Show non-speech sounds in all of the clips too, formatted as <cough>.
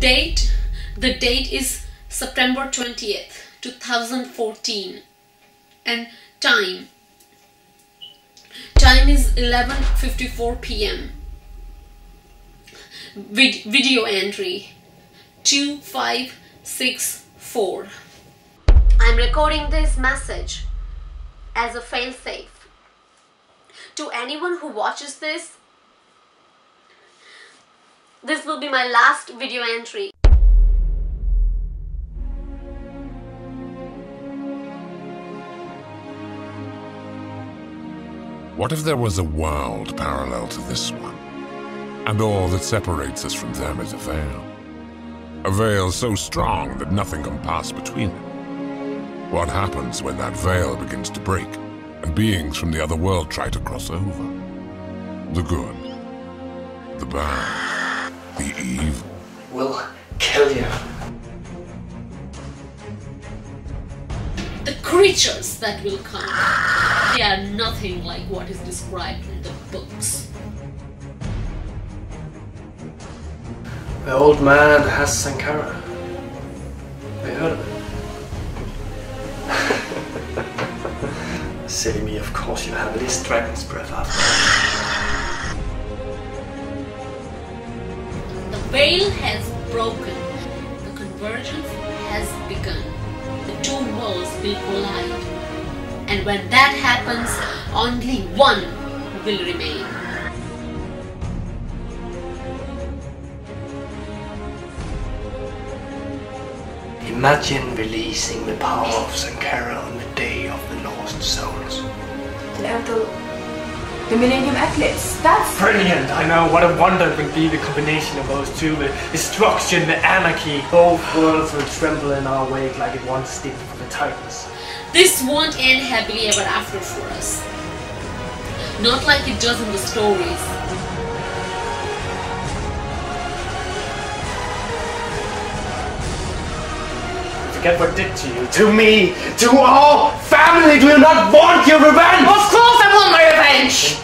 Date the date is September 20th, 2014 and time. Time is 11:54 p.m. Vid- video entry 2564 I'm recording this message as a failsafe. To anyone who watches this this will be my last video entry What if there was a world parallel to this one? And all that separates us from them is a veil. A veil so strong that nothing can pass between them. What happens when that veil begins to break and beings from the other world try to cross over? The good, the bad, the evil. We'll kill you. the creatures that will come they are nothing like what is described in the books The old man has Sankara. Have you heard of it? <laughs> Silly me, of course you have. It is Dragon's Breath after all. <laughs> veil has broken. The convergence has begun. The two worlds will collide. And when that happens only one will remain. Imagine releasing the power of Sankara on the day of the lost souls. Elemental. The Millennium Eclipse. That's Brilliant! I know what a wonder it would be the combination of those two. The destruction, the anarchy. Both worlds will tremble in our wake like it once did for the Titans. this won't end happily ever after for us not like it does in the stories Forget what did to you, to me, to our family. Do you not want your revenge? Of course I want my revenge!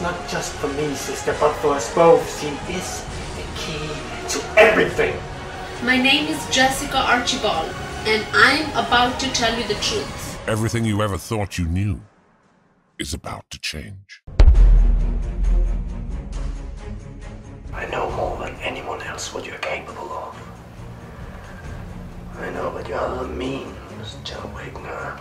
And do this not just for me, sister, but for us both. She is the key to everything. my name is jessica archibald and i'm about to tell you the truth Everything you ever thought you knew is about to change. I know more than anyone else what you're capable of. I know about your other means to awaken her.